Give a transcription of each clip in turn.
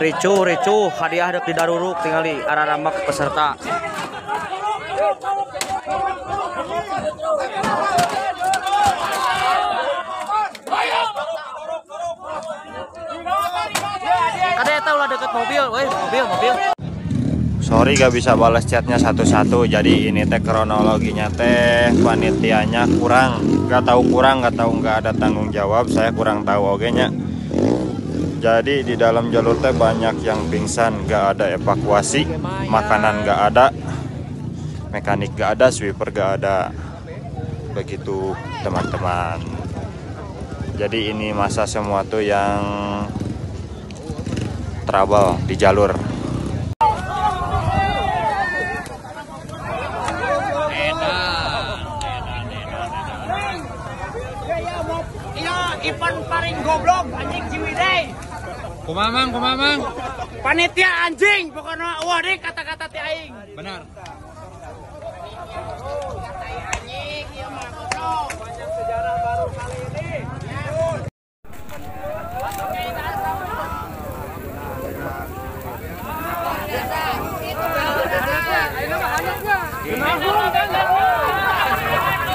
Ricu, ricu, hadiah dek di daruruk tinggali arah rambak peserta. Yang tahu lah deket mobil, weh mobil, mobil. Sorry gak bisa balas chatnya satu-satu Jadi ini teh kronologinya teh Panitianya kurang Gak tahu kurang, gak tahu nggak ada tanggung jawab Saya kurang tahu oke nya Jadi di dalam jalur teh banyak yang pingsan. Gak ada evakuasi. Makanan gak ada. Mekanik gak ada, sweeper gak ada. Begitu teman-teman. Jadi ini masa semua tuh yang Trouble di jalur. Iya. Kumamang, kumamang. Panitia anjing pokoknya wah deh kata-kata ti aing. Benar. Anjing ieu mah goblok. Banyak sejarah baru kali ini.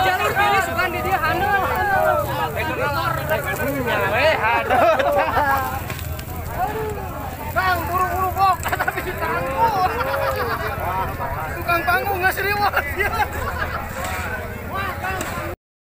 Jalur pilih sukan di dia handal. Tapi ditangguh.